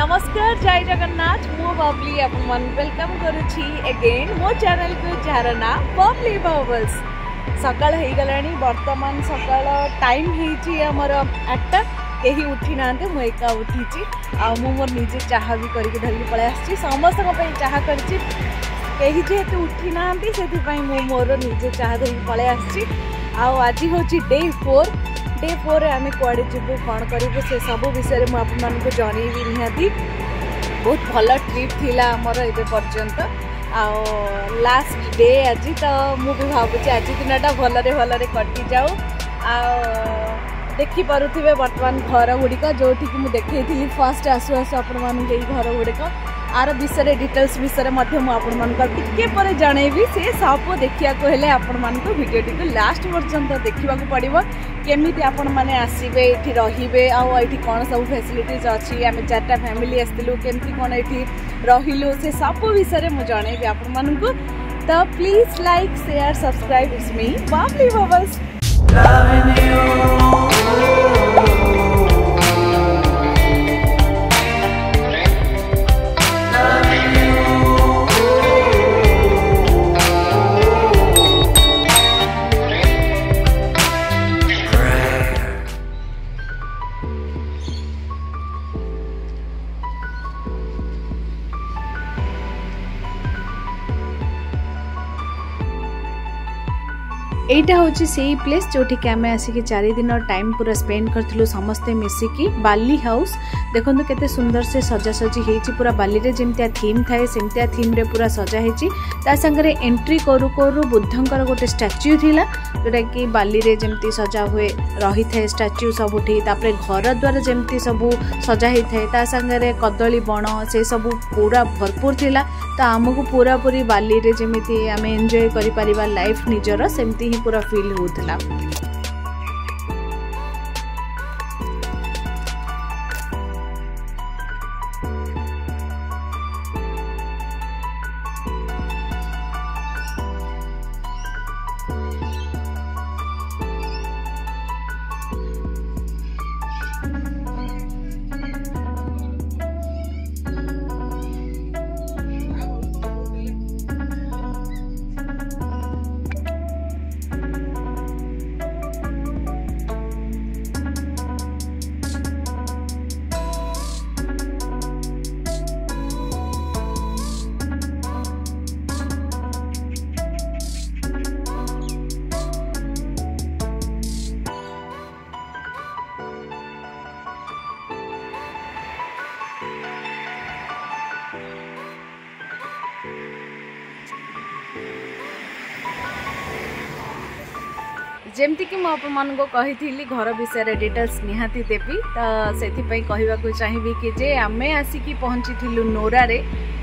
নমস্কার জয় জগন্নাথ মু ববলি আপনার ওয়েলকম করুছি এগেন মো চ্যানেল কু যার না ববলি ববলস সকাল হয়ে গলানি বর্তমান সকাল টাইম হয়েছি আমার আটটা কেহি উঠি না মু একা উঠিছি মু মোর নিজে চাহা বি করি ধরিকি পলাই আসছি সমস্ত চাহা করেছি কেহি যেহেতু উঠি না সেই মু মোর নিজে চাহা ধরিকি পলাই আসছি আজ হচ্ছে ডে ফোর डे फोर आम कड़े जु कौन करूँ से सबू विषय मुझे जनईबी निहाती बहुत भल ट्रिप थी आमर ए पर्यंत आउ लास्ट डे आज तो मुझे भावुचे आज दिन भल भलरे भलरे कटि जाऊ आउ देखिपुवे बर्तमान घर गुड़िक जो देखी फर्स्ट आसू आसु आपण मान घर गुड़िक आर विषय डिटेल्स विषय में टिके पर जनईबी से सब देखा को हेले आपड़ोटी को लास्ट पर्यटन देखा पड़ो केमी आपने आसवे ये रे आठी कौन सब फैसिलिट अच्छी आम चार फैमिली आसलू केमती कौन ये रही से सब विषय में जन आपण मन तो प्लीज लाइक सेयार सब्सक्राइब मी बाबल्स एटा होची से प्लेस जोठी कैमे आम आसिक चार दिन टाइम पूरा स्पेंड करथलु समस्ते मिसी की बाली हाउस देखन तो केते सुंदर से सजा सजी हेची पूरा बाली रे जेमतिया थीम थाए से थीम रे पूरा सजा हेची ता एंट्री करू करू बुद्धंकर गोटे स्टाच्यू थिला जोटा की बाली रे जेमति सजा हुए रही था स्टाच्यू सब उठी तापरे घर द्वार जेमति सब सजा हेई थाए ता संगरे बण से सब पूरा भरपूर थिला ता हमहु पूरा पूरी बाली रे जेमति आमे एन्जॉय करि लाइफ निजर सेमति पूरा ଫିଲ୍ ହେଉଥିଲା जमीक मो कही घर विषय डिटेल्स निहाती देवी तो से कह चाहिए कि जे आम आसिक पहुँची नोरारे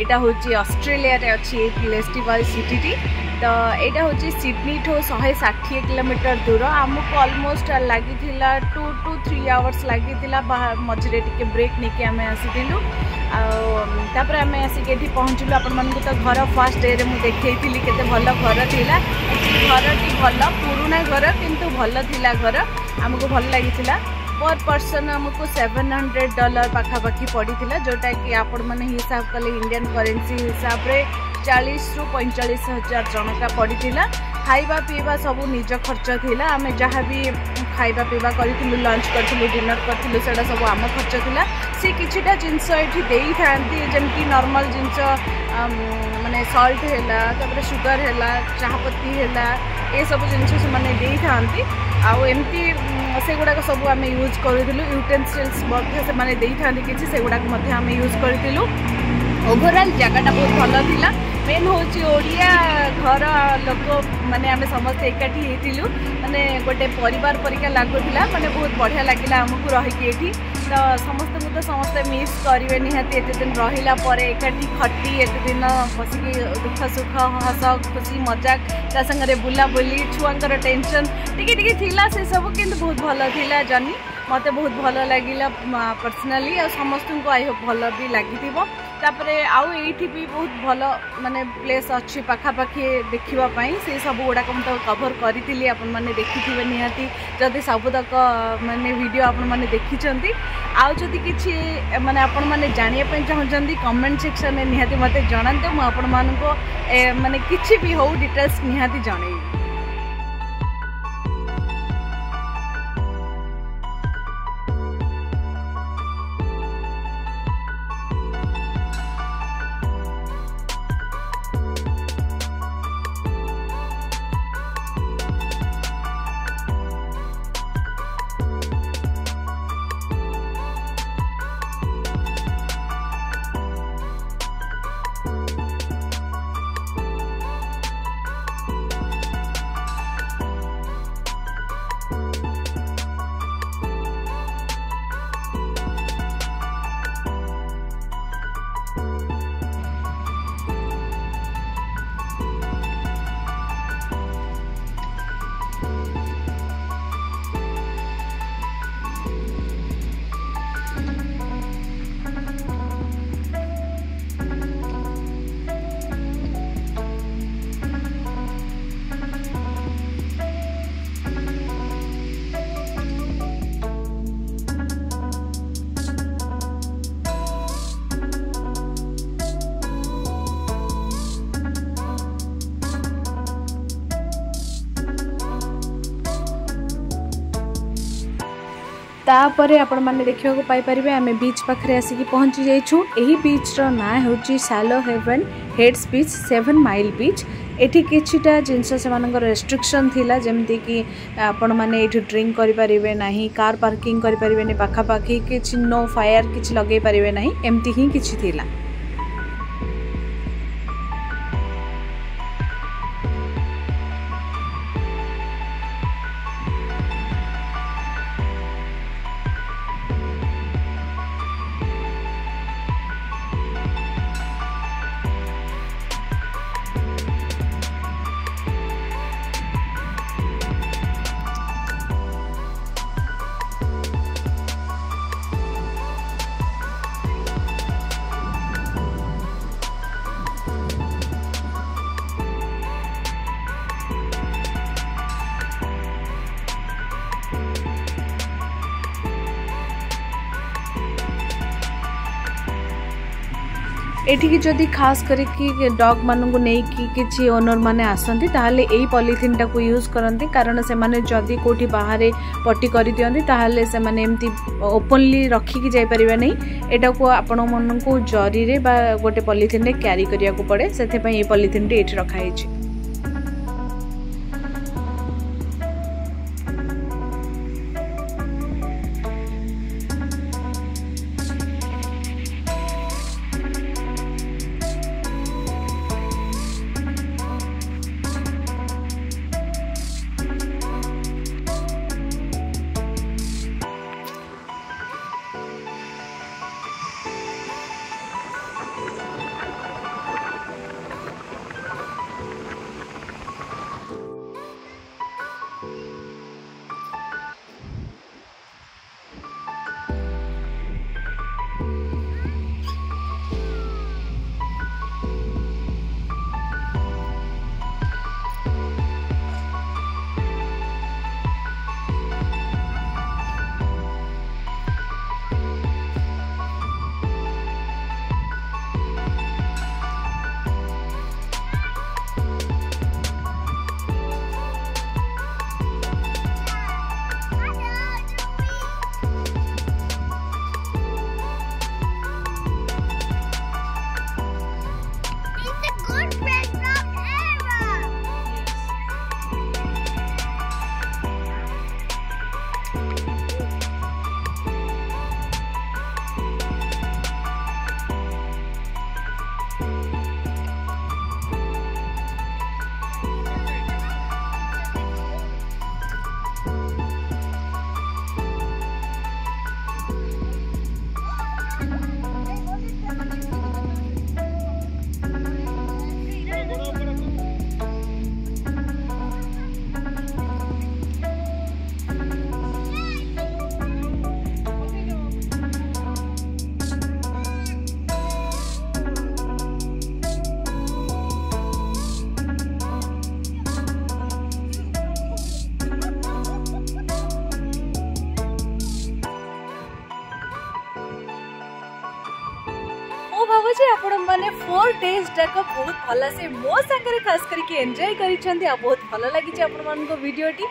यहाँ हूँ अस्ट्रेलिया अच्छी प्लेस टी तो यहाँ हूँ सिडनी ठो शहे षाठी कोमीटर दूर आमको अलमोस्ट लगी टू टू थ्री आवर्स लगी मझे टे ब्रेक नहीं आम आसलु आपर आम आसिक ये पहुँचल आपको घर फास्ट डे देखी के भल घर थी घर टी भल पुणा घर भन भल भइला पर पर्सन आमु सेभेन हन्ड्रेड डलर पाखापा हिसाब कले आपस इन्डिया हिसाब हिसाबले चालिस रु पैँचाइ हजार जनका पडिला खाइवा पिवा सब निज खर्च थामे जहाँबि लंच पिवा डिनर गरिनर गरिटा सब आम खर्च था सिचिटा जिन्स एमक नर्माल जिनिस मे सल्ट होलाप सुगर चाहपति होला ଏସବୁ ଜିନିଷ ସେମାନେ ଦେଇଥାନ୍ତି ଆଉ ଏମିତି ସେଗୁଡ଼ାକ ସବୁ ଆମେ ୟୁଜ୍ କରିଥିଲୁ ୟୁଟେନ୍ସିଲ୍ସ ମଧ୍ୟ ସେମାନେ ଦେଇଥାନ୍ତି କିଛି ସେଗୁଡ଼ାକ ମଧ୍ୟ ଆମେ ୟୁଜ୍ କରିଥିଲୁ ଓଭରଅଲ୍ ଜାଗାଟା ବହୁତ ଭଲ ଥିଲା মেন হচ্ছে ওড়িয়া ঘর লোক মানে আমি সমস্ত একাঠি হয়েছিল মানে গোটে পরিবার পরিকা লাগুলা মানে বহুত বঢ়িয়া লাগিলা আমাকে রহিকি এটি তো সমস্ত তো সমস্ত মিস করবে নিহতি এতদিন রহিলা পরে একাঠি খটি এতদিন বসিকি দুঃখ সুখ হস খুশি মজাক তা সাথে বুলাবুলি ছুয়াঙ্কর টেনশন টিকি টিকি লা সেসব কিন্তু বহুত ভালো লা জনি মতো বহুত ভালো লাগিলা পার্সোনালি আর সমস্ত আই হোপ ভালো বি লাগি তাপরে আউ এইটি বি বহুত ভালো মানে ମାନେ ପ୍ଲେସ୍ ଅଛି ପାଖାପାଖି ଦେଖିବା ପାଇଁ ସେଇ ସବୁ ଗୁଡ଼ାକ ମୁଁ ତାକୁ କଭର୍ କରିଥିଲି ଆପଣମାନେ ଦେଖିଥିବେ ନିହାତି ଯଦି ସବୁତକ ମାନେ ଭିଡ଼ିଓ ଆପଣମାନେ ଦେଖିଛନ୍ତି ଆଉ ଯଦି କିଛି ମାନେ ଆପଣମାନେ ଜାଣିବା ପାଇଁ ଚାହୁଁଛନ୍ତି କମେଣ୍ଟ ସେକ୍ସନ୍ରେ ନିହାତି ମୋତେ ଜଣାନ୍ତୁ ମୁଁ ଆପଣମାନଙ୍କୁ ମାନେ କିଛି ବି ହେଉ ଡିଟେଲ୍ସ ନିହାତି ଜଣେଇବି ຕາພໍ રે આપણ માને દેખિયકો પઈ પરિબે અમે બીચ પખરે આસી કી પહોંચી જઈ છુ એહી બીચ રા નાય હોઉચી સાલો હેવન હેડ સ્પીચ 7 માઈલ બીચ એઠી કીચી તા જિન્સસે માનંગર રેસ્ટ્રિક્શન થીલા જેમતી કી આપણ માને ઇટ ડ્રિંક કરી પરિબે નહીં કાર પાર્કિંગ કરી પરિબે ને બાખા બાખી કીચિનો ફાયર કીચ લગઈ પરિબે નહીં એમતી હી કીચિ થીલા એટકે જોદી ખાસ કરીને કે ડોગ માનુ કો નઈ કી કીચી ઓનર મને આસંતી તાહલે એઈ પોલીથીન તાકુ યુઝ કરંતે કારણ સે મને જોદી કોટી બહારે પટ્ટી કરી દિયંતે તાહલે સે મને એમતી ઓપનલી રાખી કી જઈ પરિવે નઈ એટાકુ આપણો મનકુ જરીરે બા ગોટે પોલીથીન ને કેરી કરિયા કો પડે સથે પે એ પોલીથીનટી એટ રખાઈ છે ଭାବୁଛି ଆପଣମାନେ ଫୋର୍ ଡେଜ୍ ଯାକ ବହୁତ ଭଲସେ ମୋ ସାଙ୍ଗରେ ଖାସ୍ କରିକି ଏନ୍ଜୟ କରିଛନ୍ତି ଆଉ ବହୁତ ଭଲ ଲାଗିଛି ଆପଣମାନଙ୍କ ଭିଡ଼ିଓଟି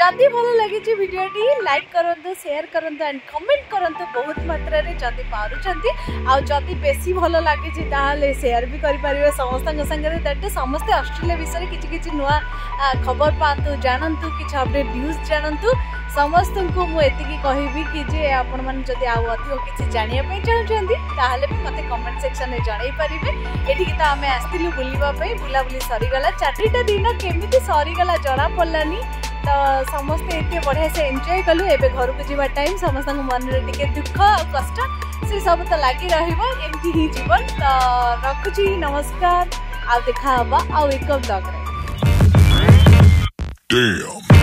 ଯଦି ଭଲ ଲାଗିଛି ଭିଡ଼ିଓଟି ଲାଇକ୍ କରନ୍ତୁ ସେୟାର କରନ୍ତୁ ଆଣ୍ଡ କମେଣ୍ଟ କରନ୍ତୁ ବହୁତ ମାତ୍ରାରେ ଯଦି ପାରୁଛନ୍ତି ଆଉ ଯଦି ବେଶୀ ଭଲ ଲାଗିଛି ତାହେଲେ ସେୟାର ବି କରିପାରିବେ ସମସ୍ତଙ୍କ ସାଙ୍ଗରେ ଦ୍ୟାଟ୍ ସମସ୍ତେ ଅଷ୍ଟ୍ରେଲିଆ ବିଷୟରେ କିଛି କିଛି ନୂଆ ଖବର ପାଆନ୍ତୁ ଜାଣନ୍ତୁ କିଛି ଅପଡ଼େଟ୍ ନ୍ୟୁଜ୍ ଜାଣନ୍ତୁ ସମସ୍ତଙ୍କୁ ମୁଁ ଏତିକି କହିବି କି ଯେ ଆପଣମାନେ ଯଦି ଆଉ ଅଧିକ କିଛି ଜାଣିବା ପାଇଁ ଚାହୁଁଛନ୍ତି ତାହେଲେ ବି ମୋତେ କମେଣ୍ଟ ସେକ୍ସନ୍ कमेंट जनपरेंगे ये तो आम आसती बुलवापी बुलाबूली सरगला चारिटा दिन केमी सरीगला जना पड़ानी तो समस्ते ये बढ़िया से एंजय कलु एवं घर को जी टाइम समस्त मन में दुख कष्ट से सब तो लग रमी ही जीवन तो रखुच नमस्कार आ देखा आउ एक ब्लग्रे Damn